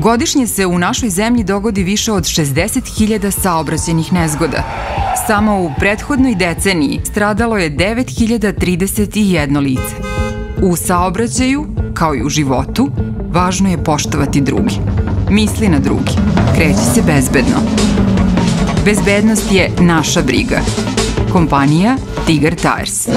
Godišnje se u našoj zemlji dogodi više od 60.000 saobraćenih nezgoda. Samo u prethodnoj deceniji stradalo je 9.031 lice. U saobraćaju, kao i u životu, važno je poštovati drugi. Misli na drugi. Kreći se bezbedno. Bezbednost je naša briga. Kompanija Tiger Tires.